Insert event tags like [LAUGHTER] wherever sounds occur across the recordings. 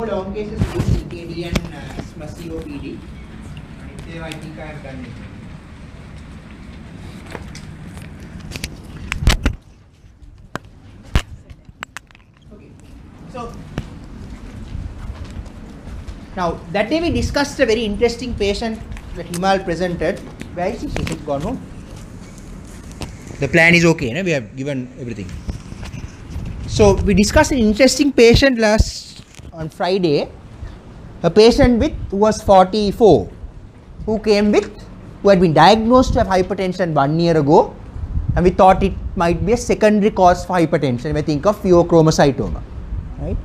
Long cases, use CKD and uh, SMUS COPD. They, I think I have done it. Okay. So now that day we discussed a very interesting patient that Himal presented. Where is it? Is it gone home? The plan is okay, no? we have given everything. So we discussed an interesting patient last on Friday. A patient with who was 44, who came with who had been diagnosed to have hypertension one year ago, and we thought it might be a secondary cause for hypertension. We think of pheochromocytoma, right?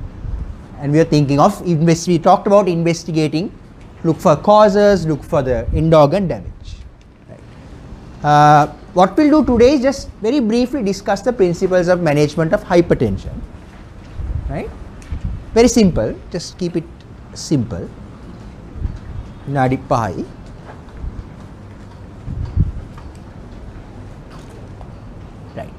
And we are thinking of. We talked about investigating, look for causes, look for the end organ damage. Right? Uh, what we'll do today is just very briefly discuss the principles of management of hypertension. Right? Very simple. Just keep it simple. Nadi pahai. Right.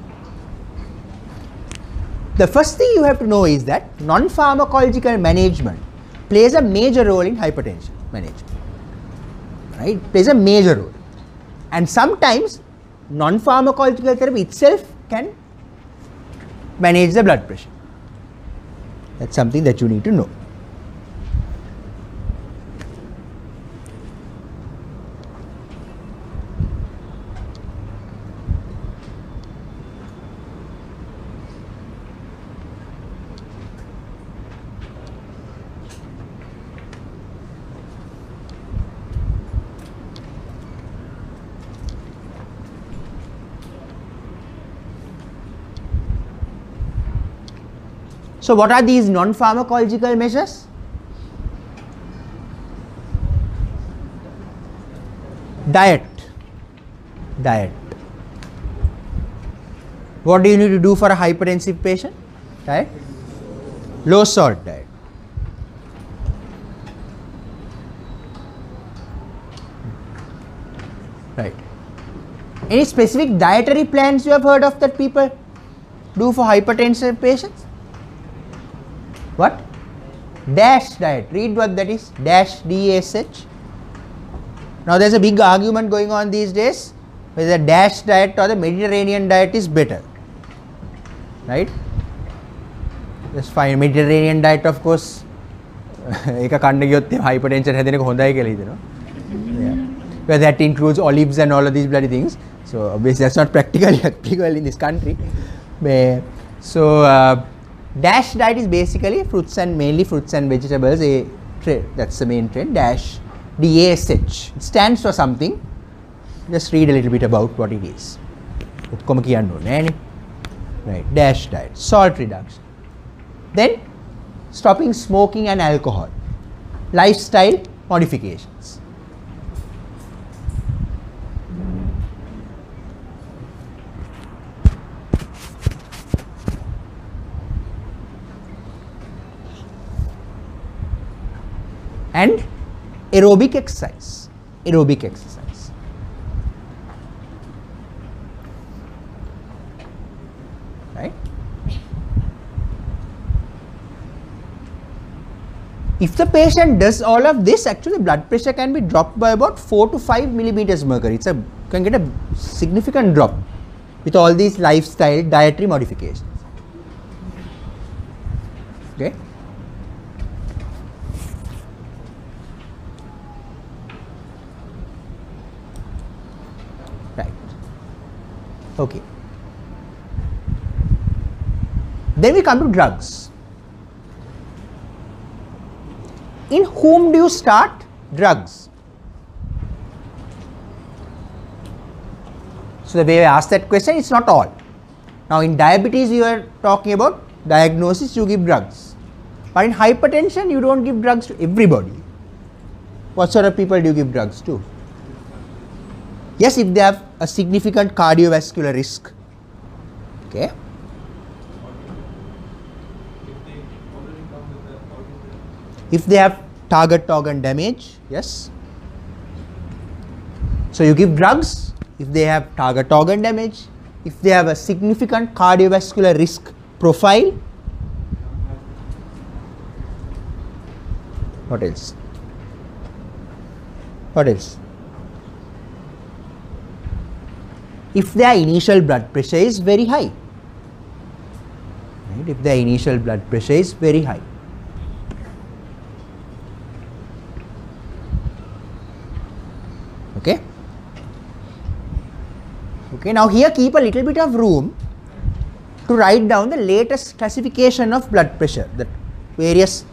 The first thing you have to know is that non-pharmacological management plays a major role in hypertension management. Right? Plays a major role. And sometimes non-pharmacological therapy itself can manage the blood pressure. That's something that you need to know. So, what are these non pharmacological measures? Diet. Diet. What do you need to do for a hypertensive patient? Diet. Low salt diet. Right. Any specific dietary plans you have heard of that people do for hypertensive patients? What? Dash diet. Read what that is. Dash D A S H. Now there's a big argument going on these days whether the dash diet or the Mediterranean diet is better. Right? That's fine. Mediterranean diet of course ඒක කන්න ගියොත් hypertension හැදෙන එක හොඳයි කියලා හිතෙනවා. Yeah. Where that includes olives and all of these bloody things. So obviously that's not practically [LAUGHS] applicable in this country. So uh, dash diet is basically fruits and mainly fruits and vegetables. A trend that's the main trend. Dash D A S H it stands for something. Just read a little bit about what it is. ඔක්කොම කියන්න ඕනේ නෑනේ. Right. Dash diet. Salt reduction. Then stopping smoking and alcohol. Lifestyle modifications. And aerobic exercise. Aerobic exercise. Right? If the patient does all of this, actually blood pressure can be dropped by about 4 to 5 millimeters mercury. It's a can get a significant drop with all these lifestyle dietary modifications. Okay. Right. Okay. Then we come to drugs. In whom do you start drugs? So the way I ask that question, it's not all. Now in diabetes, you are talking about diagnosis, you give drugs. But in hypertension, you don't give drugs to everybody. What sort of people do you give drugs to? Yes, if they have a significant cardiovascular risk. Okay. If they have target organ damage, yes. So you give drugs if they have target organ damage, if they have a significant cardiovascular risk profile, What else? What else? If their initial blood pressure is very high, right? If their initial blood pressure is very high. Okay. Okay. Now here keep a little bit of room to write down the latest classification of blood pressure, the various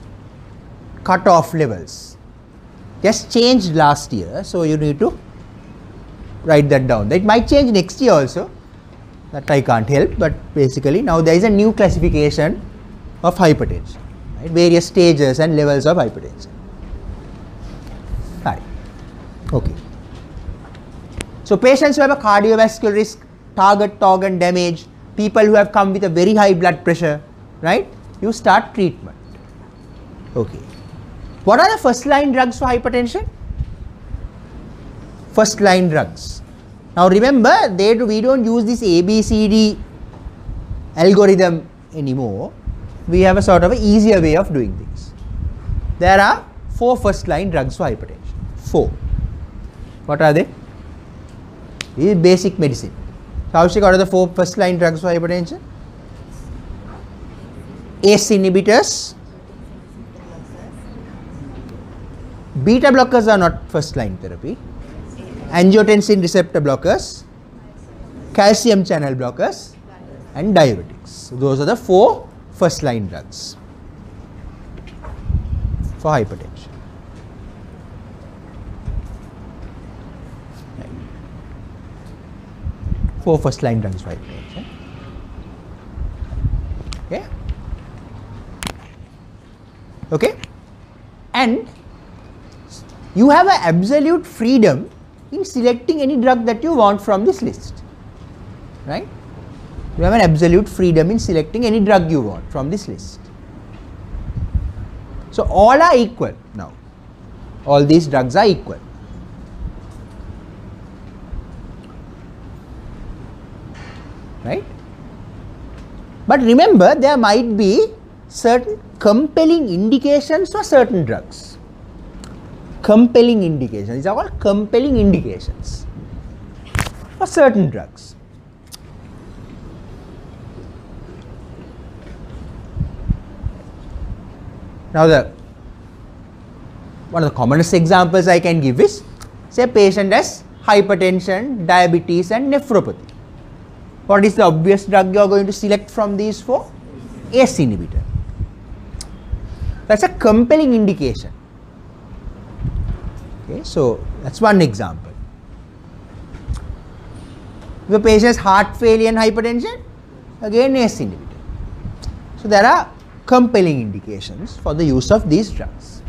cut-off levels. Just changed last year, so you need to write that down. It might change next year also, that I can't help, but basically now there is a new classification of hypertension, right? various stages and levels of hypertension. Right. Okay. So patients who have a cardiovascular risk, target organ damage, people who have come with a very high blood pressure, right? You start treatment. Okay. What are the first line drugs for hypertension? First line drugs. Now remember, they do, we don't use this ABCD algorithm anymore. We have a sort of a easier way of doing things. There are four first line drugs for hypertension. Four. What are they? This is basic medicine. So, Kaushik, what are the four first line drugs for hypertension? ACE inhibitors. Beta blockers are not first line therapy. Angiotensin receptor blockers, calcium channel blockers, and diuretics. Those are the four first line drugs for hypertension. Four first line drugs for hypertension. Okay. Okay. And you have an absolute freedom in selecting any drug that you want from this list. Right? You have an absolute freedom in selecting any drug you want from this list. So, all are equal now. All these drugs are equal. Right? But remember, there might be certain compelling indications for certain drugs. Compelling indications. These are called compelling indications for certain drugs. Now, the one of the commonest examples I can give is say patient has hypertension, diabetes and nephropathy. What is the obvious drug you are going to select from these four? ACE inhibitor. That is a compelling indication. Okay, so that is one example. If a patient has heart failure and hypertension, again ACE inhibitor. So there are compelling indications for the use of these drugs.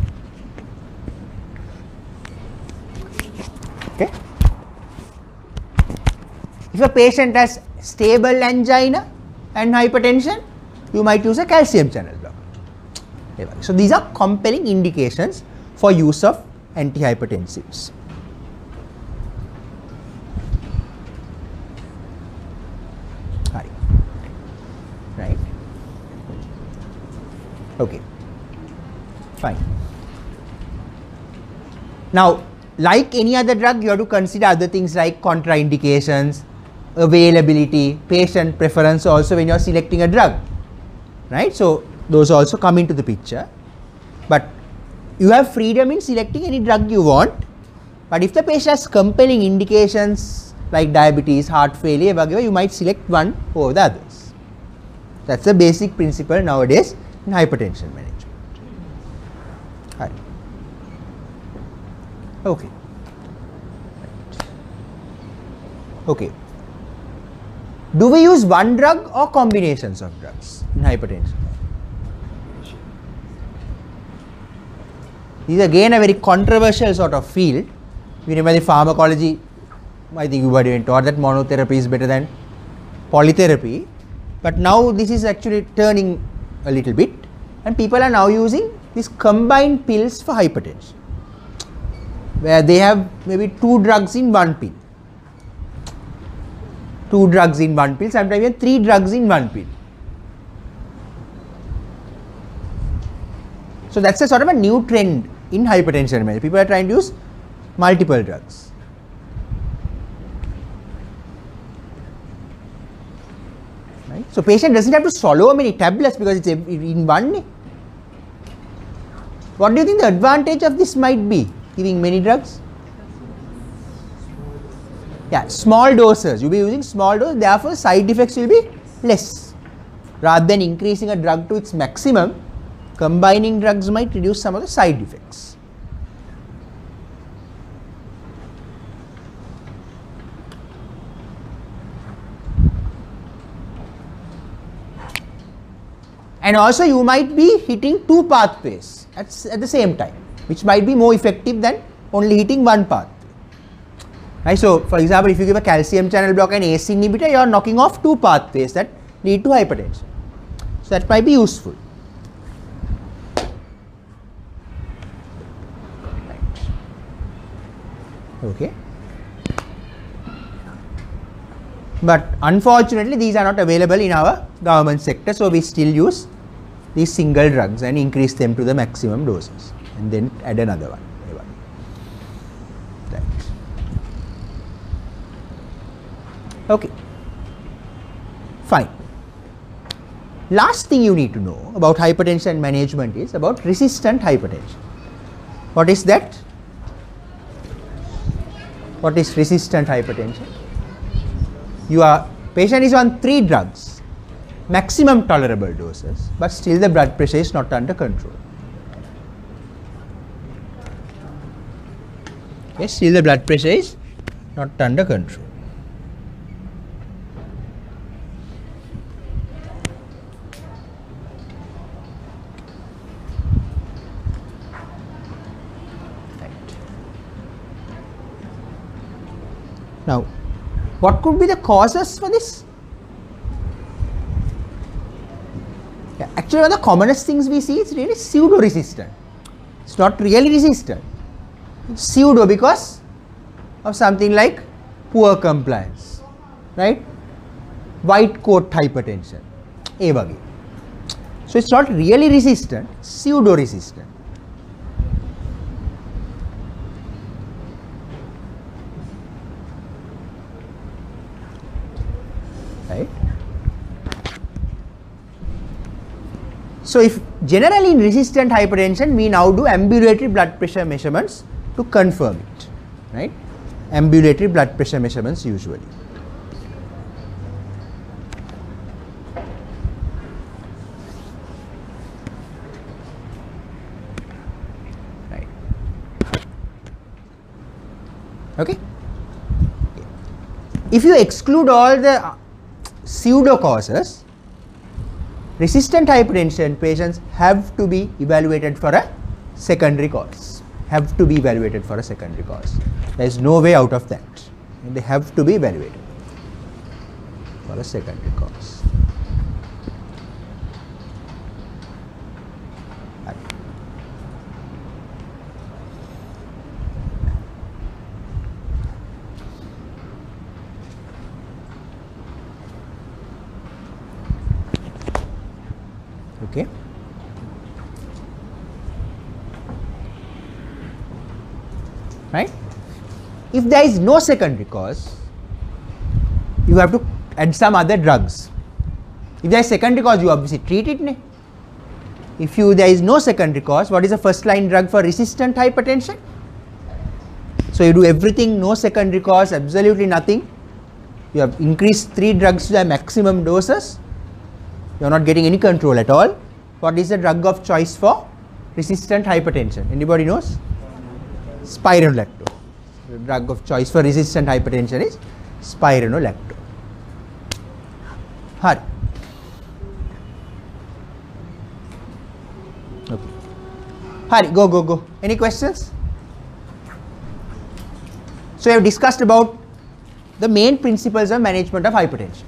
Okay. If a patient has stable angina and hypertension, you might use a calcium channel blocker. So these are compelling indications for use of antihypertensives. Right okay, fine. Now, like any other drug, you have to consider other things like contraindications, availability, patient preference also when you are selecting a drug, right? So, those also come into the picture. But you have freedom in selecting any drug you want. But if the patient has compelling indications like diabetes, heart failure, whatever, you might select one over the others. That's the basic principle nowadays in hypertension management. Right. Okay. Right. Okay. Do we use one drug or combinations of drugs in hypertension? This is again a very controversial sort of field. We remember the pharmacology, I think you were taught that monotherapy is better than polytherapy. But now this is actually turning a little bit and people are now using these combined pills for hypertension where they have maybe two drugs in one pill two drugs in one pill sometimes even three drugs in one pill so that's a sort of a new trend in hypertension management. People are trying to use multiple drugs. Right? So patient doesn't have to swallow many tablets because it's in one. What do you think the advantage of this might be, giving many drugs? Yeah, small doses. You'll be using small dose, therefore side effects will be less. Rather than increasing a drug to its maximum, combining drugs might reduce some of the side effects. And also you might be hitting two pathways at, at the same time, which might be more effective than only hitting one path. Right. So, for example, if you give a calcium channel blocker and ACE inhibitor, you are knocking off two pathways that lead to hypertension. So, that might be useful. Okay. But unfortunately, these are not available in our government sector, so we still use these single drugs and increase them to the maximum doses and then add another one. Okay. Fine. Last thing you need to know about hypertension management is about resistant hypertension. What is that? What is resistant hypertension? Your patient is on three drugs, maximum tolerable doses, but still the blood pressure is not under control. Yes, still the blood pressure is not under control. Now, what could be the causes for this? Yeah, actually, one of the commonest things we see is really pseudo resistant. It's not really resistant. It's pseudo because of something like poor compliance, right? White coat hypertension, A So, it's not really resistant, pseudo resistant. So, if generally in resistant hypertension we now do ambulatory blood pressure measurements to confirm it, right? Ambulatory blood pressure measurements usually. Right. Okay. If you exclude all the pseudo causes, resistant hypertension patients have to be evaluated for a secondary cause, have to be evaluated for a secondary cause. There is no way out of that. They have to be evaluated for a secondary cause. Okay. Right? If there is no secondary cause you have to add some other drugs. If there is secondary cause you obviously treat it ne? if you there is no secondary cause what is the first line drug for resistant hypertension? So you do everything no secondary cause absolutely nothing. You have increased three drugs to the maximum doses. You are not getting any control at all. What is the drug of choice for resistant hypertension? Anybody knows? Spironolactone. The drug of choice for resistant hypertension is spironolactone. Hurry. Okay. Hurry, go, go, go. Any questions? So, we have discussed about the main principles of management of hypertension.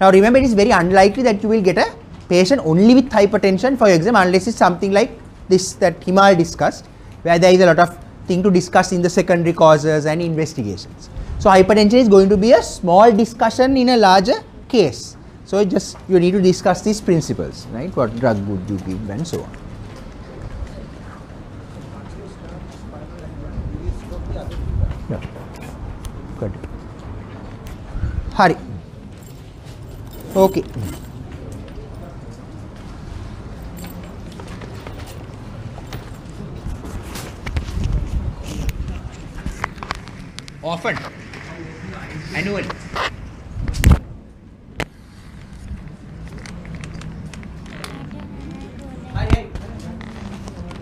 Now remember it is very unlikely that you will get a patient only with hypertension for exam unless it's something like this that Himal discussed where there is a lot of thing to discuss in the secondary causes and investigations. So hypertension is going to be a small discussion in a larger case. So just you need to discuss these principles, right? What drug would you give and so on. Yeah. Good. Hurry. Okay. Often. Annually